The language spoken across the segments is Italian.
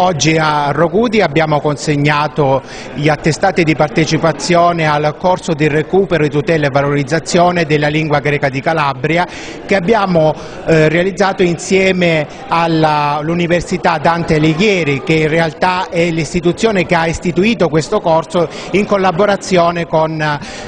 Oggi a Rogudi abbiamo consegnato gli attestati di partecipazione al corso di recupero, tutela e valorizzazione della lingua greca di Calabria che abbiamo eh, realizzato insieme all'Università Dante Alighieri che in realtà è l'istituzione che ha istituito questo corso in collaborazione con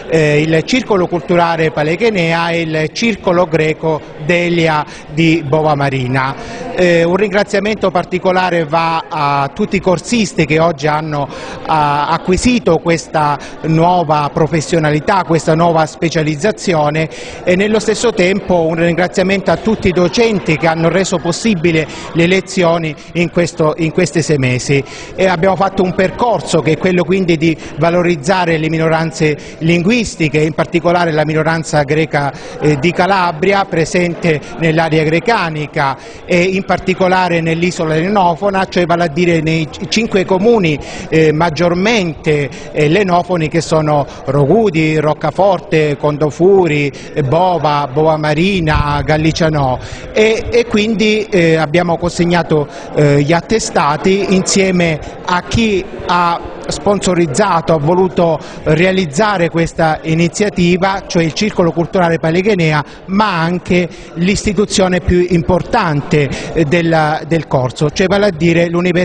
eh, il Circolo Culturale Paleghenea e il Circolo Greco Delia di Bova Marina. Eh, un ringraziamento particolare va a a tutti i corsisti che oggi hanno acquisito questa nuova professionalità, questa nuova specializzazione e nello stesso tempo un ringraziamento a tutti i docenti che hanno reso possibile le lezioni in, questo, in questi sei mesi. E abbiamo fatto un percorso che è quello quindi di valorizzare le minoranze linguistiche, in particolare la minoranza greca eh, di Calabria presente nell'area grecanica e in particolare nell'isola lenofona, cioè vale dire nei cinque comuni eh, maggiormente eh, lenofoni che sono Rogudi, Roccaforte, Condofuri, Bova, Bova Marina, Gallicianò e, e quindi eh, abbiamo consegnato eh, gli attestati insieme a chi ha sponsorizzato, ha voluto realizzare questa iniziativa, cioè il Circolo Culturale Paleghenea, ma anche l'istituzione più importante eh, del, del corso, cioè vale a dire l'Università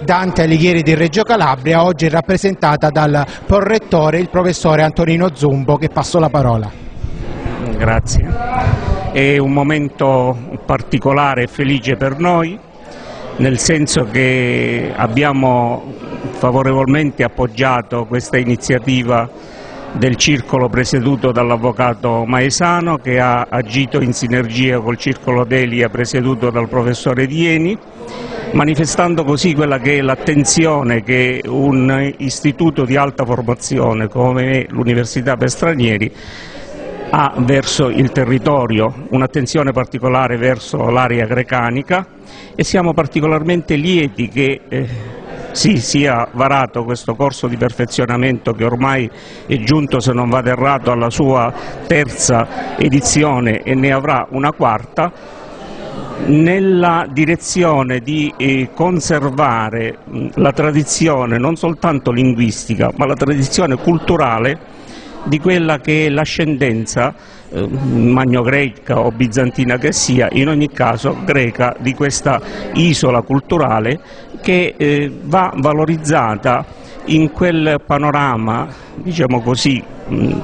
Dante Alighieri di Reggio Calabria, oggi rappresentata dal prorettore, il professore Antonino Zumbo, che passo la parola. Grazie. È un momento particolare e felice per noi, nel senso che abbiamo favorevolmente appoggiato questa iniziativa del circolo presieduto dall'avvocato Maesano che ha agito in sinergia col circolo Delia presieduto dal professore Dieni manifestando così quella che è l'attenzione che un istituto di alta formazione come l'Università per Stranieri ha verso il territorio, un'attenzione particolare verso l'area grecanica e siamo particolarmente lieti che eh, si sia varato questo corso di perfezionamento che ormai è giunto, se non vado errato, alla sua terza edizione e ne avrà una quarta, nella direzione di eh, conservare la tradizione non soltanto linguistica ma la tradizione culturale di quella che è l'ascendenza eh, magno-greca o bizantina che sia, in ogni caso greca di questa isola culturale che eh, va valorizzata in quel panorama, diciamo così,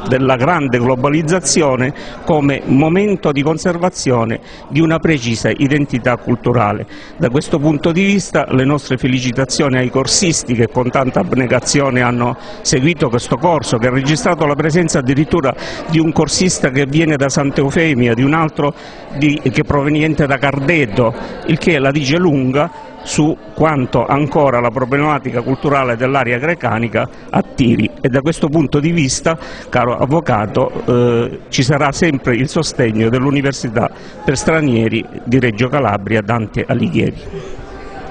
della grande globalizzazione come momento di conservazione di una precisa identità culturale. Da questo punto di vista le nostre felicitazioni ai corsisti che con tanta abnegazione hanno seguito questo corso, che ha registrato la presenza addirittura di un corsista che viene da Santa Eufemia, di un altro di, che è proveniente da Cardeto, il che la dice lunga su quanto ancora la problematica culturale dell'area grecanica attiri e da questo punto di vista, caro avvocato, eh, ci sarà sempre il sostegno dell'Università per stranieri di Reggio Calabria Dante Alighieri.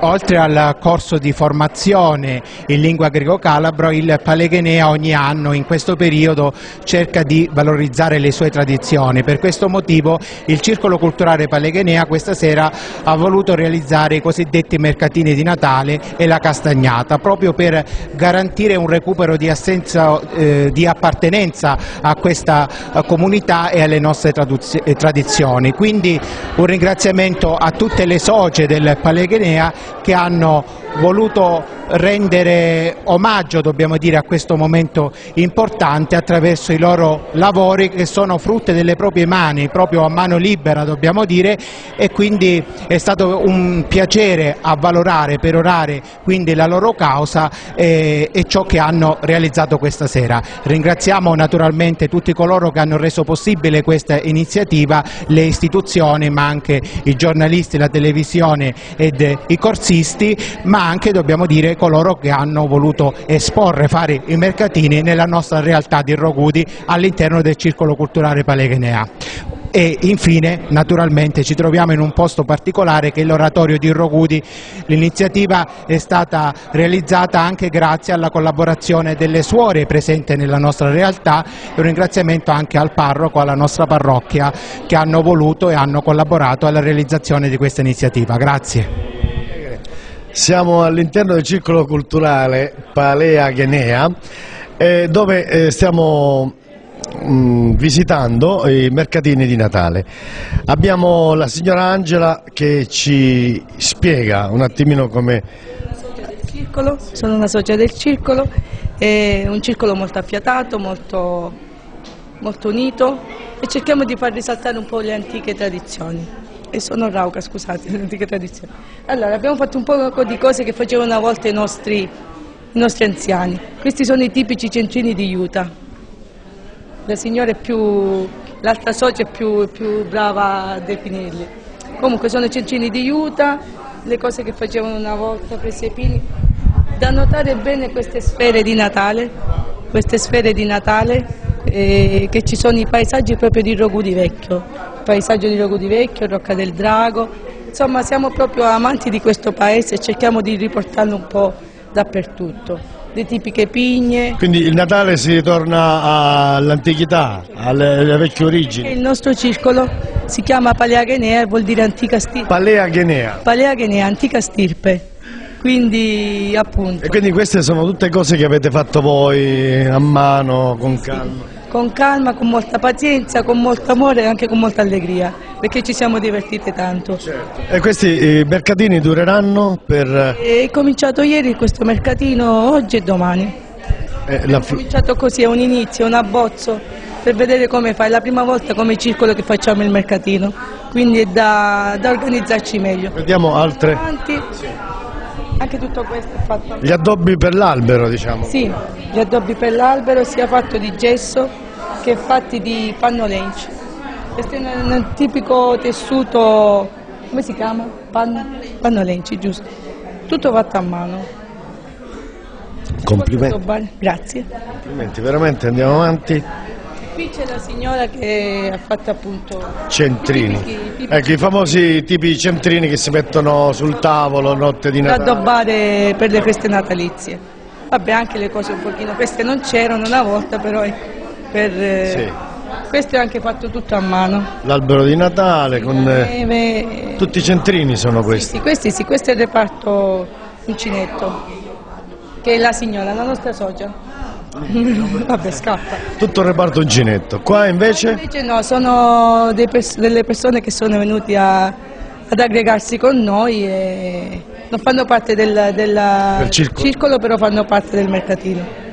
Oltre al corso di formazione in lingua greco-calabro, il Paleghenea ogni anno in questo periodo cerca di valorizzare le sue tradizioni. Per questo motivo il Circolo Culturale Paleghenea questa sera ha voluto realizzare i cosiddetti mercatini di Natale e la castagnata, proprio per garantire un recupero di, assenza, eh, di appartenenza a questa comunità e alle nostre eh, tradizioni. Quindi un ringraziamento a tutte le socie del Paleghenea che hanno voluto rendere omaggio dobbiamo dire, a questo momento importante attraverso i loro lavori che sono frutte delle proprie mani, proprio a mano libera dobbiamo dire e quindi è stato un piacere avvalorare, perorare quindi la loro causa e, e ciò che hanno realizzato questa sera. Ringraziamo naturalmente tutti coloro che hanno reso possibile questa iniziativa, le istituzioni ma anche i giornalisti, la televisione ed i corsisti, ma anche dobbiamo dire coloro che hanno voluto esporre, fare i mercatini nella nostra realtà di Rogudi all'interno del Circolo Culturale Paleghenea e infine naturalmente ci troviamo in un posto particolare che è l'oratorio di Rogudi. L'iniziativa è stata realizzata anche grazie alla collaborazione delle suore presenti nella nostra realtà e un ringraziamento anche al parroco, alla nostra parrocchia che hanno voluto e hanno collaborato alla realizzazione di questa iniziativa. Grazie. Siamo all'interno del circolo culturale Palea Ghenea eh, dove eh, stiamo mh, mm, visitando i mercatini di Natale. Abbiamo la signora Angela che ci spiega un attimino come... Sono una socia del circolo, è un circolo molto affiatato, molto, molto unito e cerchiamo di far risaltare un po' le antiche tradizioni e sono rauca, scusate, l'antica tradizione. Allora, abbiamo fatto un po' di cose che facevano una volta i nostri, i nostri anziani. Questi sono i tipici centrini di Utah. La signora è più, l'altra socia è più, più brava a definirli. Comunque sono i centrini di Utah, le cose che facevano una volta, presepieni. Da notare bene queste sfere di Natale, queste sfere di Natale eh, che ci sono i paesaggi proprio di Rogù di Vecchio, paesaggio di Rogù di Vecchio, Rocca del Drago, insomma siamo proprio amanti di questo paese e cerchiamo di riportarlo un po' dappertutto. Le tipiche pigne. Quindi il Natale si ritorna all'antichità, alle, alle, vecchie origini. Il nostro circolo si chiama Palea Ghenea e vuol dire antica stirpe. Palea Ghenea. Palea Ghenea, antica stirpe. Quindi appunto. E quindi queste sono tutte cose che avete fatto voi a mano, con calma? Con calma, con molta pazienza, con molto amore e anche con molta allegria, perché ci siamo divertite tanto. Certo. E questi mercatini dureranno per... È cominciato ieri questo mercatino, oggi e domani. Eh, la... È cominciato così, è un inizio, un abbozzo, per vedere come fa, è la prima volta come circolo che facciamo il mercatino, quindi è da, da organizzarci meglio. Vediamo altre... Avanti. Anche tutto questo è fatto. Gli addobbi per l'albero, diciamo. Sì, gli addobbi per l'albero sia fatto di gesso che fatti di panno lenci. Questo è un, un tipico tessuto, come si chiama? Panno, panno lenci, giusto. Tutto fatto a mano. Complimenti. Grazie. Complimenti, veramente andiamo avanti. Qui c'è la signora che ha fatto appunto... Centrini. I tipici, tipici. Ecco, i famosi tipi centrini che si mettono sul tavolo notte di Natale. Da addobbare per le feste natalizie. Vabbè, anche le cose un pochino, queste non c'erano una volta, però ecco, per... Eh, sì. Questo è anche fatto tutto a mano. L'albero di Natale con... Eh, neve. Tutti i centrini sono questi? Sì, sì, questi sì, questo è il reparto uncinetto, che è la signora, la nostra socia. Vabbè, scappa. Tutto il reparto uncinetto. Qua invece? Invece no, sono pers delle persone che sono venute ad aggregarsi con noi e non fanno parte del, del circolo. circolo. però fanno parte del mercatino.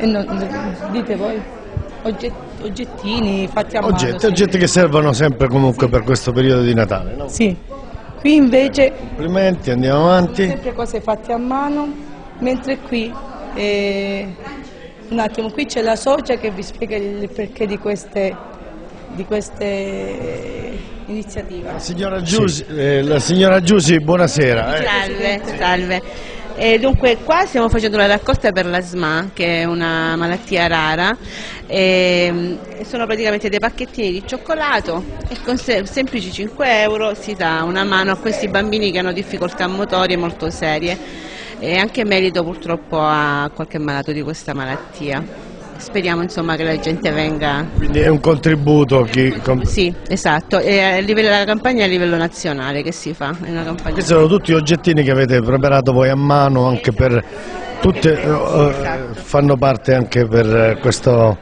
Non, dite voi, oggetti, oggettini fatti a oggetti, mano. Oggetti che servono sempre comunque sì. per questo periodo di Natale, no? Sì. Qui invece... Complimenti, andiamo avanti. Sempre cose fatte a mano, mentre qui... Eh, un attimo, qui c'è la socia che vi spiega il perché di queste, di queste iniziative. La signora Giusi, sì. eh, la signora Giusi buonasera. Eh. Salve, salve. E dunque qua stiamo facendo una raccolta per la SMA, che è una malattia rara, e sono praticamente dei pacchettini di cioccolato e con semplici 5 euro si dà una mano a questi bambini che hanno difficoltà motorie molto serie e anche merito purtroppo a qualche malato di questa malattia. Speriamo insomma che la gente venga. Quindi è un contributo? Chi... Sì, esatto, è a livello, la campagna è a livello nazionale che si fa. Questi sono tutti oggettini che avete preparato voi a mano anche per tutte, uh, fanno parte anche per questa no.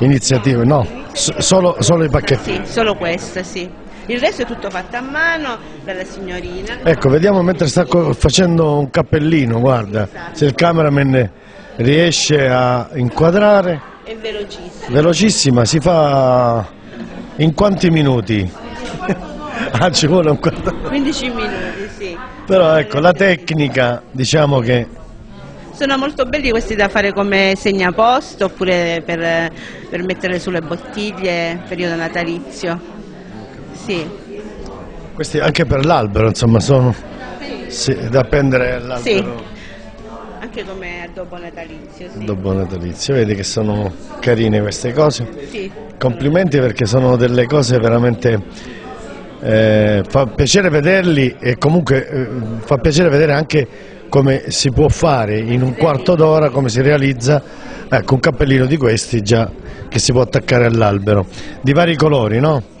iniziativa, no? S solo, solo i pacchettini? Sì, solo questa, sì. Il resto è tutto fatto a mano dalla signorina. Ecco, vediamo mentre sta facendo un cappellino, guarda, esatto. se il cameraman riesce a inquadrare. È velocissima. Velocissima, si fa in quanti minuti? ah, ci vuole un quarto 15 minuti, sì. Però ecco, la tecnica, diciamo che sono molto belli questi da fare come segnaposto oppure per, per mettere sulle bottiglie periodo natalizio. Sì. Questi anche per l'albero, insomma, sono sì, da appendere all'albero. Sì. Anche come addobbo natalizio. Sì. Addobbo natalizio, vedi che sono carine queste cose? Sì. Complimenti perché sono delle cose veramente... Eh, fa piacere vederli e comunque eh, fa piacere vedere anche come si può fare in un quarto d'ora, come si realizza ecco, un cappellino di questi già che si può attaccare all'albero, di vari colori, no?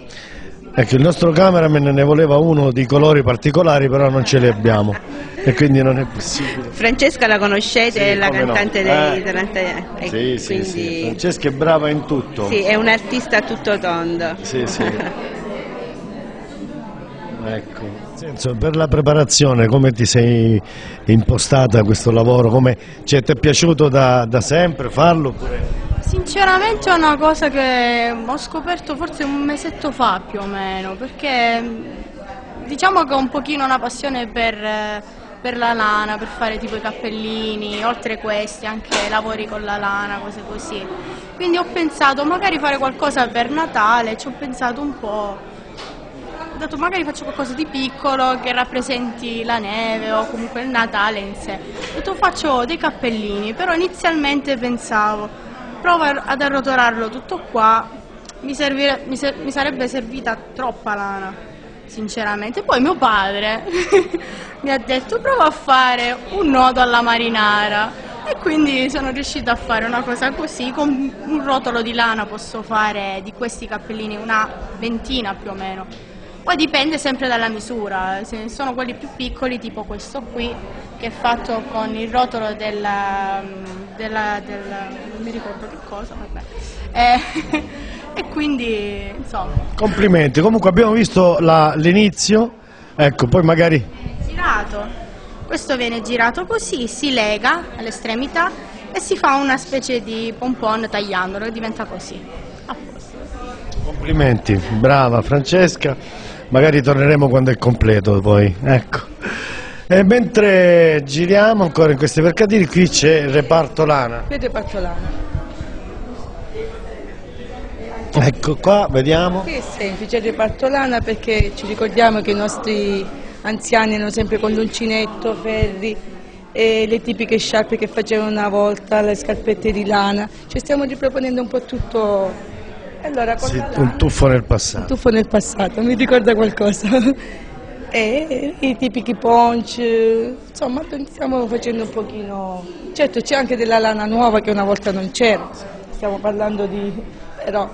Ecco, il nostro cameraman ne voleva uno di colori particolari, però non ce li abbiamo e quindi non è possibile. Francesca la conoscete, Sì, è la come no. cantante dei Eh. 30 eh, Sì, sì, quindi... sì. Francesca è brava in tutto. Sì, è un artista a tutto tondo. Sì, sì. ecco. Nel senso, per la preparazione, come ti sei impostata questo lavoro? Come, cioè, ti è piaciuto da, da sempre farlo? oppure- Sinceramente è una cosa che ho scoperto forse un mesetto fa più o meno, perché diciamo che ho un pochino una passione per, eh, per la lana, per fare tipo i cappellini, oltre questi anche lavori con la lana, cose così. Quindi ho pensato magari fare qualcosa per Natale, ci ho pensato un po'. Ho detto magari faccio qualcosa di piccolo che rappresenti la neve o comunque il Natale in sé. Ho detto faccio dei cappellini, però inizialmente pensavo provo ad arrotolarlo tutto qua, mi, servire- mi ser- mi sarebbe servita troppa lana, sinceramente. Poi mio padre mi ha detto prova a fare un nodo alla marinara e quindi sono riuscita a fare una cosa così, con un rotolo di lana posso fare di questi cappellini una ventina più o meno. Poi dipende sempre dalla misura, se sono quelli più piccoli tipo questo qui che è fatto con il rotolo della, della, della- non mi ricordo che cosa, vabbè. Eh, e quindi insomma, Complimenti, comunque abbiamo visto l'inizio, ecco, poi magari girato. Questo viene girato così, si lega all'estremità e si fa una specie di pompon tagliandolo e diventa così. Complimenti, brava Francesca, magari torneremo quando è completo poi, ecco. E mentre giriamo ancora in questi mercatini, qui c'è il reparto lana. Vedete Partolano. Ecco qua, vediamo. Che è semplice il reparto lana perché ci ricordiamo che i nostri anziani erano sempre con l'uncinetto, ferri e le tipiche sciarpe che facevano una volta, le scarpette di lana. Ci stiamo riproponendo un po' tutto. Allora Sì, la lana, un tuffo nel un passato. tuffo nel passato, mi ricorda qualcosa. E i tipici punch, insomma stiamo facendo un pochino. Certo c'è anche della lana nuova che una volta non c'era, stiamo parlando di. però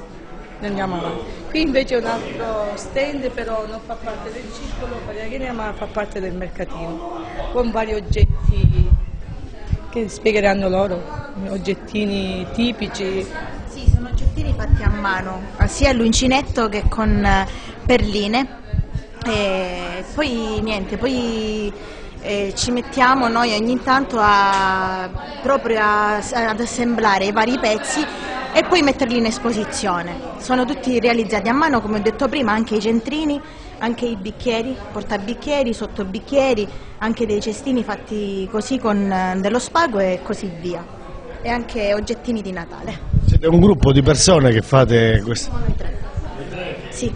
andiamo avanti. Qui invece è un altro stand, però non fa parte del circolo Pariaghenea, ma fa parte del mercatino, con vari oggetti che spiegheranno loro, oggettini tipici. Sì, sono oggettini fatti a mano, sia all'uncinetto che con eh, perline. E poi niente, poi eh, ci mettiamo noi ogni tanto a, proprio a- ad assemblare i vari pezzi e poi metterli in esposizione. Sono tutti realizzati a mano, come ho detto prima, anche i centrini, anche i bicchieri, portabicchieri, sottobicchieri, anche dei cestini fatti così con eh, dello spago e così via. E anche oggettini di Natale. Siete un gruppo di persone che fate questo. Sì,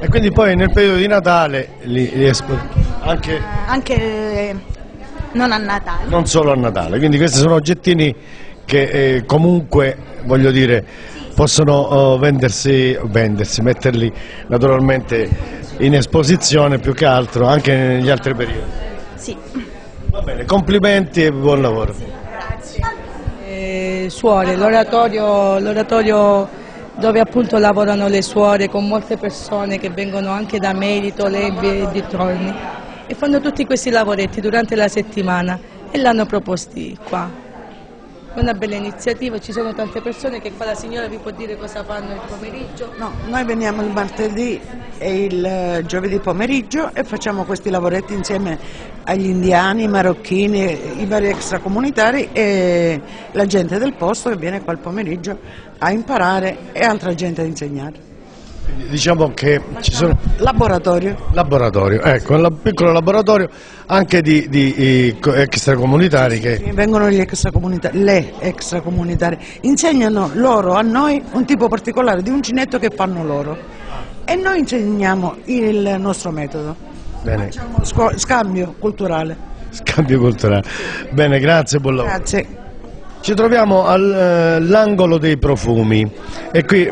E quindi poi nel periodo di Natale li, li anche anche non a Natale. non solo a Natale. Quindi questi sono oggettini che eh, comunque, voglio dire, possono oh, vendersi, vendersi, metterli naturalmente in esposizione più che altro anche negli altri periodi. Sì. Va bene, complimenti e buon lavoro. eh, suore, l'oratorio dove appunto lavorano le suore con molte persone che vengono anche da Merito, Lebbi e dintorni e fanno tutti questi lavoretti durante la settimana e l'hanno proposti qua. Una bella iniziativa, ci sono tante persone che qua la signora vi può dire cosa fanno il pomeriggio. No, noi veniamo il martedì e il eh, giovedì pomeriggio e facciamo questi lavoretti insieme agli indiani, i marocchini, i vari extracomunitari e la gente del posto che viene qua il pomeriggio a imparare e altra gente a insegnare. Diciamo che ci sono Laboratorio. laboratorio, ecco, un piccolo laboratorio anche di, di, co- extracomunitari che Vengono gli extracomunitari, le extracomunitarie, insegnano loro a noi un tipo particolare di uncinetto che fanno loro e noi insegniamo il nostro metodo. Bene, Facciamo scambio culturale. scambio culturale. Bene, grazie, buon lavoro. Grazie. Ci troviamo all'angolo dei profumi e qui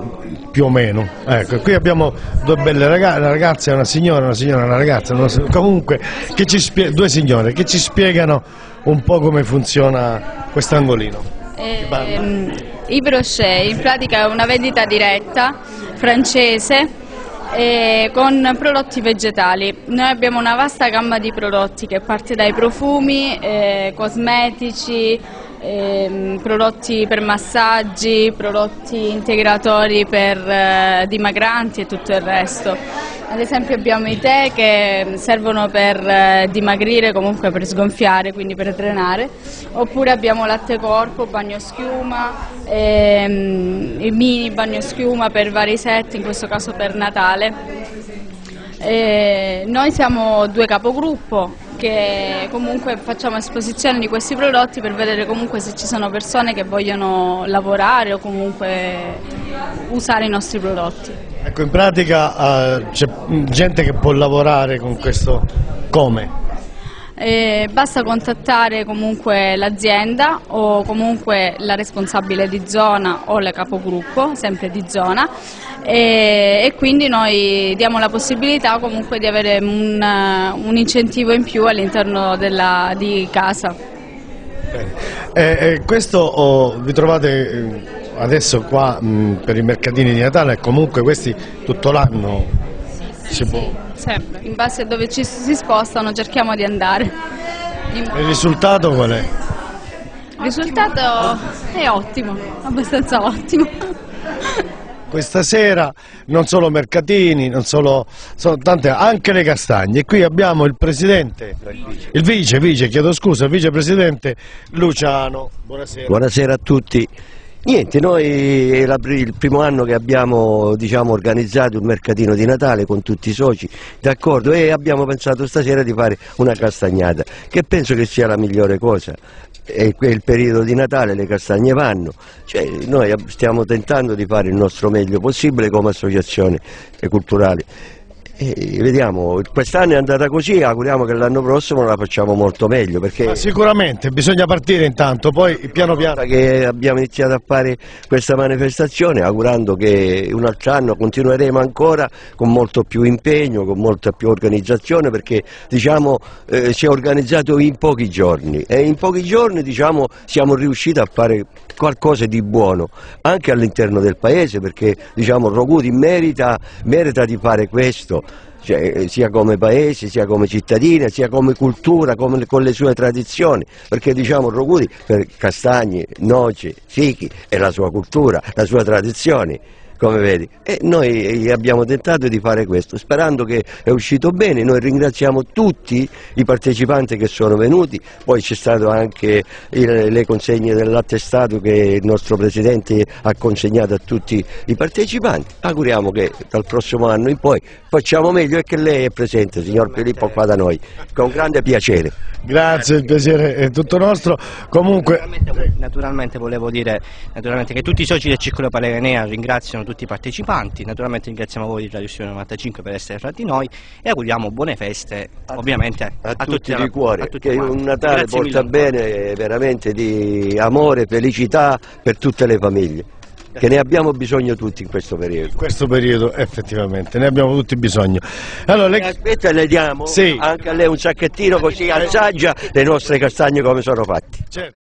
più o meno, ecco, qui abbiamo due belle ragazze, una ragazza e una signora, una signora e una ragazza, so- comunque che ci spie- due signore che ci spiegano un po' come funziona quest'angolino. Ehm, I brochet in pratica è una vendita diretta francese eh, con prodotti vegetali. Noi abbiamo una vasta gamma di prodotti che parte dai profumi, eh, cosmetici, ehm, prodotti per massaggi, prodotti integratori per eh, dimagranti e tutto il resto. Ad esempio abbiamo i tè che servono per eh, dimagrire, comunque per sgonfiare, quindi per drenare, oppure abbiamo latte corpo, bagno schiuma, ehm, il mini bagno schiuma per vari set, in questo caso per Natale. E noi siamo due capogruppo che comunque facciamo esposizione di questi prodotti per vedere comunque se ci sono persone che vogliono lavorare o comunque usare i nostri prodotti. Ecco, in pratica eh, c'è gente che può lavorare con questo come? Eh, basta contattare comunque l'azienda o comunque la responsabile di zona o la capogruppo, sempre di zona, e, e quindi noi diamo la possibilità comunque di avere un, un incentivo in più all'interno di casa. Eh, eh, questo oh, vi trovate eh, adesso qua mh, per i mercatini di Natale e comunque questi tutto l'anno si può... Sempre, in base a dove ci si spostano cerchiamo di andare. Il risultato qual è? Il risultato è ottimo, abbastanza ottimo. Questa sera non solo mercatini, non solo, sono tante, anche le castagne. E qui abbiamo il presidente, il vice, vice, chiedo scusa, il vicepresidente Luciano. Buonasera. Buonasera a tutti. Niente, noi è il primo anno che abbiamo diciamo, organizzato un mercatino di Natale con tutti i soci, d'accordo, e abbiamo pensato stasera di fare una castagnata, che penso che sia la migliore cosa. È il periodo di Natale, le castagne vanno, cioè, noi stiamo tentando di fare il nostro meglio possibile come associazione culturale. E vediamo, quest'anno è andata così, auguriamo che l'anno prossimo la facciamo molto meglio. Perché sicuramente, bisogna partire intanto, poi piano piano. Che abbiamo iniziato a fare questa manifestazione, augurando che un altro anno continueremo ancora con molto più impegno, con molta più organizzazione, perché diciamo, eh, si è organizzato in pochi giorni e in pochi giorni diciamo, siamo riusciti a fare qualcosa di buono anche all'interno del paese, perché diciamo, Rogudi merita, merita di fare questo cioè, eh, sia come paese, sia come cittadina, sia come cultura, come, con le sue tradizioni, perché diciamo Rogudi per castagni, noci, fichi è la sua cultura, la sua tradizione come vedi. E noi abbiamo tentato di fare questo, sperando che è uscito bene, noi ringraziamo tutti i partecipanti che sono venuti, poi c'è stato anche il, le consegne dell'attestato che il nostro Presidente ha consegnato a tutti i partecipanti, auguriamo che dal prossimo anno in poi facciamo meglio e che lei è presente, signor Filippo, qua da noi, con grande piacere. Grazie, il piacere è tutto nostro. Comunque... Naturalmente, naturalmente volevo dire naturalmente che tutti i soci del Circolo Paleganea ringraziano tutti i partecipanti, naturalmente ringraziamo voi di Radio 95 per essere fra di noi e auguriamo buone feste ovviamente a, a, a tutti, tutti di cuore, tutti che un Natale Grazie porta mille. bene veramente di amore, felicità per tutte le famiglie che ne abbiamo bisogno tutti in questo periodo. In questo periodo effettivamente ne abbiamo tutti bisogno. Allora, le... Aspetta, le diamo sì. anche a lei un sacchettino così assaggia le nostre castagne come sono fatti. Certo.